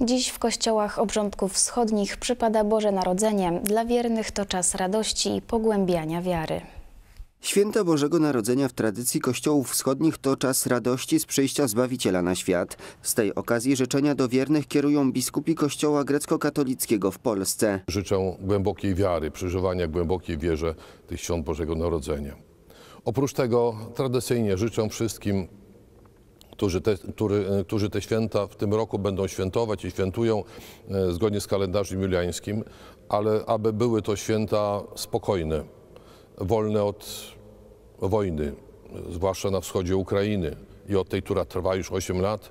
Dziś w kościołach obrządków wschodnich przypada Boże Narodzenie. Dla wiernych to czas radości i pogłębiania wiary. Święta Bożego Narodzenia w tradycji kościołów wschodnich to czas radości z przyjścia Zbawiciela na świat. Z tej okazji życzenia do wiernych kierują biskupi kościoła grecko-katolickiego w Polsce. Życzę głębokiej wiary, przeżywania głębokiej wierze tych świąt Bożego Narodzenia. Oprócz tego tradycyjnie życzę wszystkim, którzy te, który, którzy te święta w tym roku będą świętować i świętują e, zgodnie z kalendarzem juliańskim, ale aby były to święta spokojne, wolne od wojny, zwłaszcza na wschodzie Ukrainy. I od tej, która trwa już 8 lat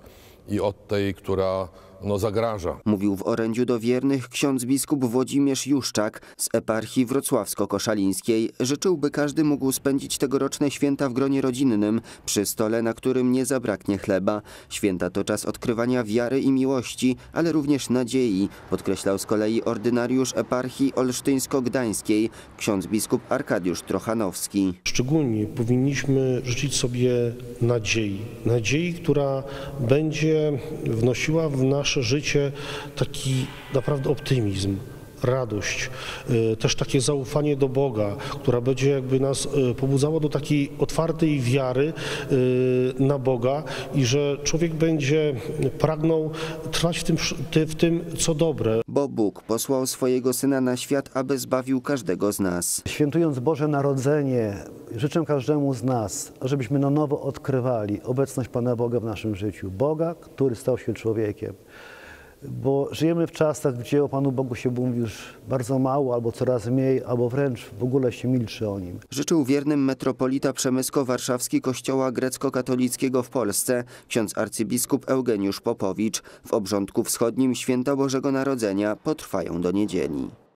i od tej, która no, zagraża. Mówił w orędziu do wiernych ksiądz biskup Włodzimierz Juszczak z eparchii wrocławsko-koszalińskiej. Życzył, by każdy mógł spędzić tegoroczne święta w gronie rodzinnym, przy stole, na którym nie zabraknie chleba. Święta to czas odkrywania wiary i miłości, ale również nadziei, podkreślał z kolei ordynariusz eparchii olsztyńsko-gdańskiej, ksiądz biskup Arkadiusz Trochanowski. Szczególnie powinniśmy życzyć sobie nadziei. Nadziei, która będzie wnosiła w nasze życie taki naprawdę optymizm. Radość, y, też takie zaufanie do Boga, która będzie jakby nas y, pobudzała do takiej otwartej wiary y, na Boga i że człowiek będzie pragnął trwać w tym, w tym co dobre. Bo Bóg posłał swojego Syna na świat, aby zbawił każdego z nas. Świętując Boże Narodzenie, życzę każdemu z nas, żebyśmy na nowo odkrywali obecność Pana Boga w naszym życiu. Boga, który stał się człowiekiem. Bo żyjemy w czasach, gdzie o Panu Bogu się mówi już bardzo mało, albo coraz mniej, albo wręcz w ogóle się milczy o Nim. Życzył wiernym metropolita Przemysko-Warszawski Kościoła Grecko-Katolickiego w Polsce, ksiądz arcybiskup Eugeniusz Popowicz. W obrządku wschodnim święta Bożego Narodzenia potrwają do niedzieli.